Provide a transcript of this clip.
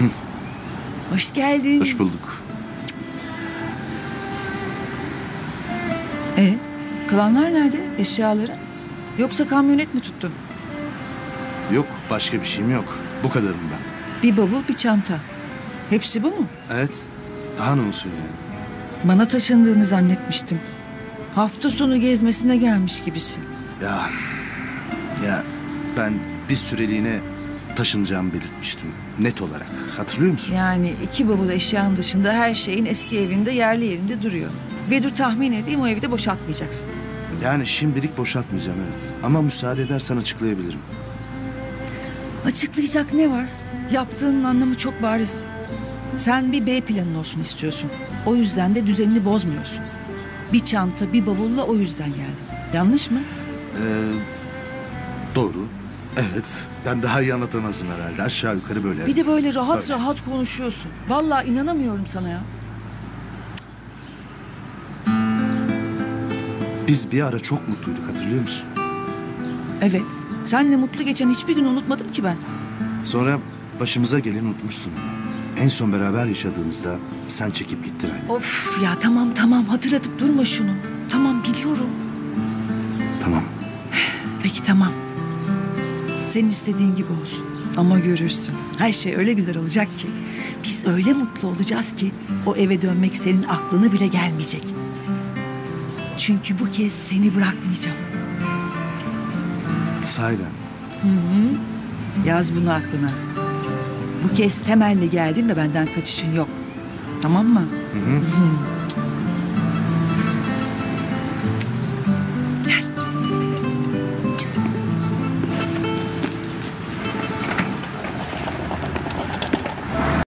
Hoş geldin. Hoş bulduk. E, kalanlar nerede? Eşyaları? Yoksa kamyonet mi tuttun? Yok başka bir şeyim yok. Bu kadarım ben. Bir bavul, bir çanta. Hepsi bu mu? Evet. Daha ne olsun yani? Bana taşındığını zannetmiştim. Hafta sonu gezmesine gelmiş gibisin. Ya, ya ben bir süreliğine taşınacağımı belirtmiştim. Net olarak. Hatırlıyor musun? Yani iki bavul eşyanın dışında her şeyin eski evinde yerli yerinde duruyor. Ve dur tahmin edeyim o evi de boşaltmayacaksın. Yani şimdilik boşaltmayacağım evet. Ama müsaade edersen açıklayabilirim. Açıklayacak ne var? Yaptığının anlamı çok bariz. Sen bir B planın olsun istiyorsun. O yüzden de düzenini bozmuyorsun. Bir çanta, bir bavulla o yüzden geldim. Yanlış mı? Ee, doğru. Evet. Ben daha iyi anlatamazdım herhalde. Aşağı yukarı böyle. Bir de evet. böyle rahat Böyle. rahat konuşuyorsun. Vallahi inanamıyorum sana ya. Biz bir ara çok mutluyduk hatırlıyor musun? Evet. Senle mutlu geçen hiçbir gün unutmadım ki ben. Sonra başımıza geleni unutmuşsun. En son beraber yaşadığımızda sen çekip gittin hani. Of ya tamam tamam hatırlatıp durma şunu. Tamam biliyorum. Tamam. Peki tamam. Senin istediğin gibi olsun. Ama görürsün. Her şey öyle güzel olacak ki. Biz öyle mutlu olacağız ki o eve dönmek senin aklına bile gelmeyecek. Çünkü bu kez seni bırakmayacağım. Sahiden. Yaz bunu aklına. Bu kez temelli geldin ve benden kaçışın yok. Tamam mı?